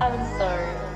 I'm sorry.